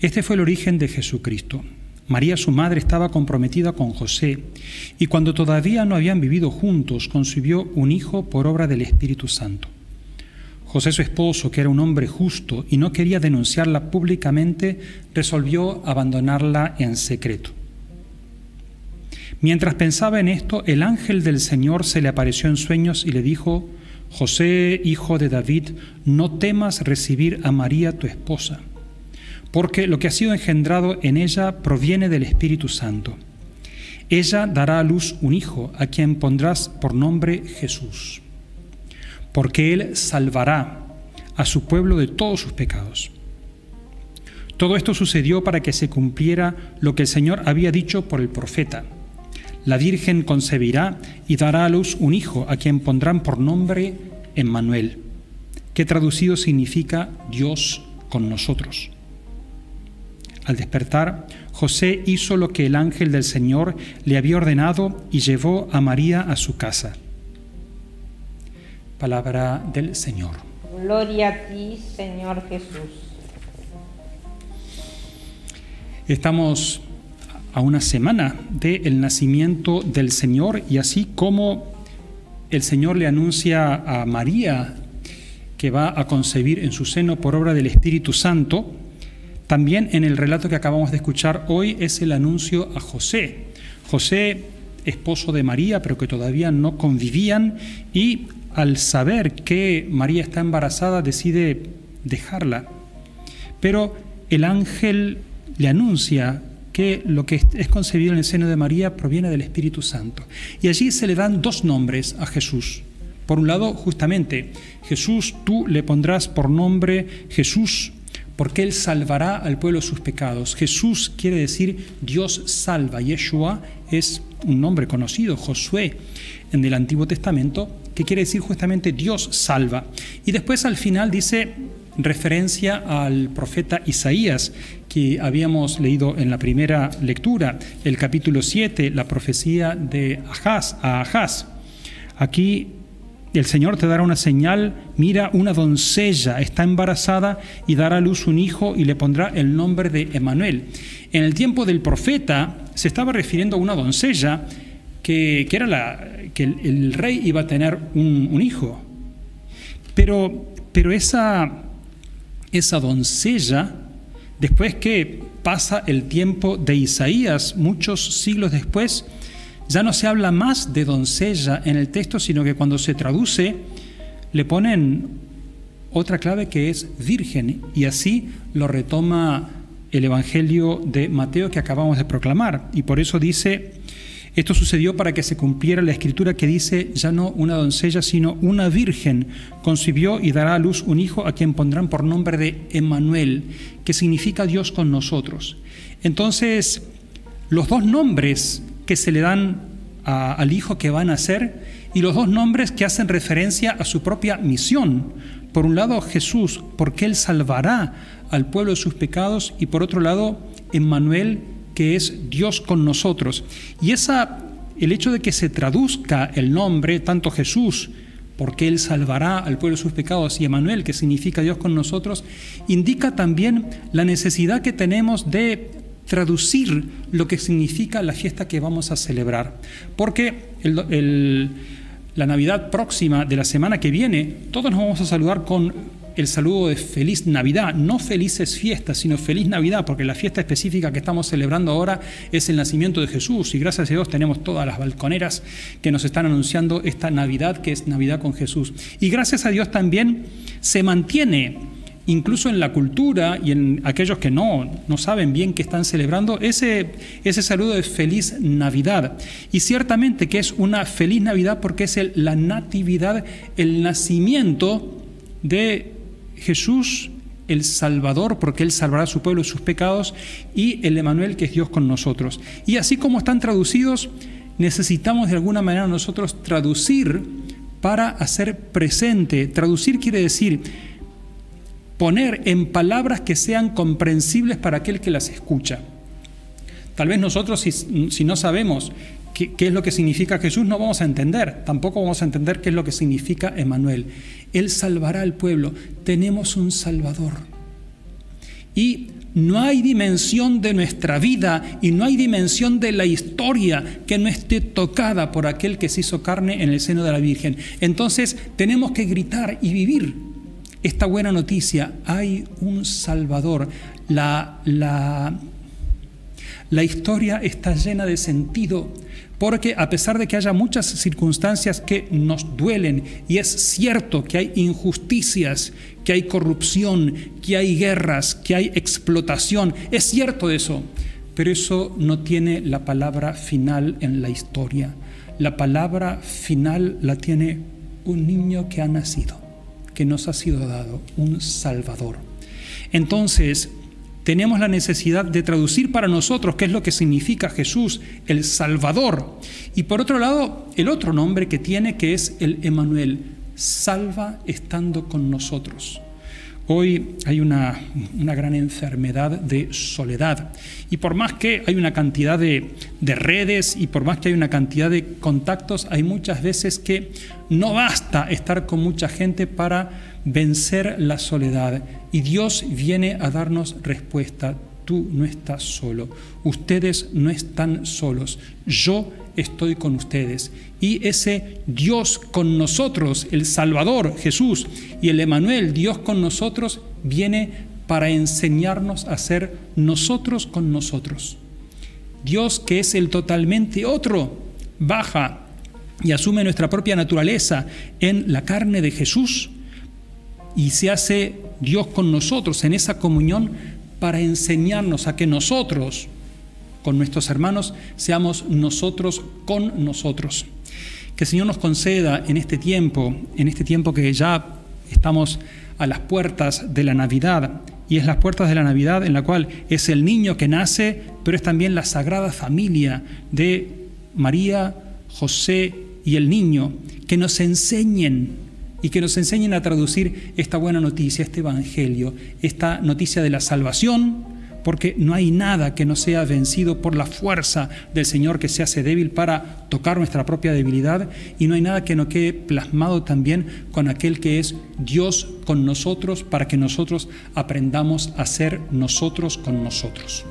Este fue el origen de Jesucristo. María, su madre, estaba comprometida con José y cuando todavía no habían vivido juntos, concibió un hijo por obra del Espíritu Santo. José, su esposo, que era un hombre justo y no quería denunciarla públicamente, resolvió abandonarla en secreto. Mientras pensaba en esto, el ángel del Señor se le apareció en sueños y le dijo, José, hijo de David, no temas recibir a María tu esposa porque lo que ha sido engendrado en ella proviene del Espíritu Santo. Ella dará a luz un hijo a quien pondrás por nombre Jesús, porque él salvará a su pueblo de todos sus pecados. Todo esto sucedió para que se cumpliera lo que el Señor había dicho por el profeta. La Virgen concebirá y dará a luz un hijo a quien pondrán por nombre Emmanuel, que traducido significa Dios con nosotros. Al despertar, José hizo lo que el ángel del Señor le había ordenado y llevó a María a su casa. Palabra del Señor. Gloria a ti, Señor Jesús. Estamos a una semana del nacimiento del Señor y así como el Señor le anuncia a María que va a concebir en su seno por obra del Espíritu Santo, también en el relato que acabamos de escuchar hoy es el anuncio a José. José, esposo de María, pero que todavía no convivían, y al saber que María está embarazada decide dejarla. Pero el ángel le anuncia que lo que es concebido en el seno de María proviene del Espíritu Santo. Y allí se le dan dos nombres a Jesús. Por un lado, justamente, Jesús, tú le pondrás por nombre Jesús, porque Él salvará al pueblo sus pecados. Jesús quiere decir Dios salva. Yeshua es un nombre conocido, Josué, en el Antiguo Testamento, que quiere decir justamente Dios salva. Y después al final dice referencia al profeta Isaías, que habíamos leído en la primera lectura, el capítulo 7, la profecía de Ahaz, a Ahaz. Aquí el Señor te dará una señal, mira, una doncella está embarazada y dará a luz un hijo y le pondrá el nombre de Emanuel. En el tiempo del profeta se estaba refiriendo a una doncella que, era la, que el, rey iba a tener un, hijo. Pero, pero esa, esa doncella, después que pasa el tiempo de Isaías, muchos siglos después, ya no se habla más de doncella en el texto, sino que cuando se traduce le ponen otra clave que es virgen y así lo retoma el Evangelio de Mateo que acabamos de proclamar. Y por eso dice, esto sucedió para que se cumpliera la escritura que dice, ya no una doncella, sino una virgen concibió y dará a luz un hijo a quien pondrán por nombre de Emmanuel, que significa Dios con nosotros. Entonces, los dos nombres que se le dan al hijo que van a nacer y los dos nombres que hacen referencia a su propia misión. Por un lado Jesús, porque Él salvará al pueblo de sus pecados, y por otro lado Emmanuel, que es Dios con nosotros. Y esa, el hecho de que se traduzca el nombre, tanto Jesús, porque Él salvará al pueblo de sus pecados, y Emmanuel, que significa Dios con nosotros, indica también la necesidad que tenemos de traducir lo que significa la fiesta que vamos a celebrar. Porque la Navidad próxima de la semana que viene, todos nos vamos a saludar con el saludo de feliz Navidad, no felices fiestas, sino feliz Navidad, porque la fiesta específica que estamos celebrando ahora es el nacimiento de Jesús y gracias a Dios tenemos todas las balconeras que nos están anunciando esta Navidad que es Navidad con Jesús. Y gracias a Dios también se mantiene incluso en la cultura y en aquellos que no, no saben bien que están celebrando, ese, ese saludo de feliz Navidad. Y ciertamente que es una feliz Navidad porque es la natividad, el nacimiento de Jesús el Salvador, porque Él salvará a su pueblo de sus pecados, y el Emanuel, que es Dios con nosotros. Y así como están traducidos, necesitamos de alguna manera nosotros traducir para hacer presente. Traducir quiere decir poner en palabras que sean comprensibles para aquel que las escucha. Tal vez nosotros, si, no sabemos qué, es lo que significa Jesús, no vamos a entender. Tampoco vamos a entender qué es lo que significa Emanuel. Él salvará al pueblo. Tenemos un Salvador. Y no hay dimensión de nuestra vida y no hay dimensión de la historia que no esté tocada por aquel que se hizo carne en el seno de la Virgen. Entonces tenemos que gritar y vivir esta buena noticia. Hay un Salvador. La, la, la historia está llena de sentido porque a pesar de que haya muchas circunstancias que nos duelen, y es cierto que hay injusticias, que hay corrupción, que hay guerras, que hay explotación, es cierto eso, pero eso no tiene la palabra final en la historia. La palabra final la tiene un niño que ha nacido, que nos ha sido dado, un Salvador. Entonces, tenemos la necesidad de traducir para nosotros qué es lo que significa Jesús, el Salvador. Y por otro lado, el otro nombre que tiene que es el Emanuel, salva estando con nosotros. Hoy hay una, una, gran enfermedad de soledad y por más que hay una cantidad de, de, redes y por más que hay una cantidad de contactos, hay muchas veces que no basta estar con mucha gente para vencer la soledad. Y Dios viene a darnos respuesta. Tú no estás solo. Ustedes no están solos. Yo estoy con ustedes. Y ese Dios con nosotros, el Salvador, Jesús, y el Emanuel, Dios con nosotros, viene para enseñarnos a ser nosotros con nosotros. Dios que es el totalmente otro, baja y asume nuestra propia naturaleza en la carne de Jesús y se hace Dios con nosotros en esa comunión para enseñarnos a que nosotros, con nuestros hermanos, seamos nosotros con nosotros. Que el Señor nos conceda en este tiempo, en este tiempo que ya estamos a las puertas de la Navidad, y es las puertas de la Navidad en la cual es el niño que nace, pero es también la sagrada familia de María, José y el niño, que nos enseñen y que nos enseñen a traducir esta buena noticia, este Evangelio, esta noticia de la salvación, porque no hay nada que no sea vencido por la fuerza del Señor que se hace débil para tocar nuestra propia debilidad, y no hay nada que no quede plasmado también con aquel que es Dios con nosotros para que nosotros aprendamos a ser nosotros con nosotros.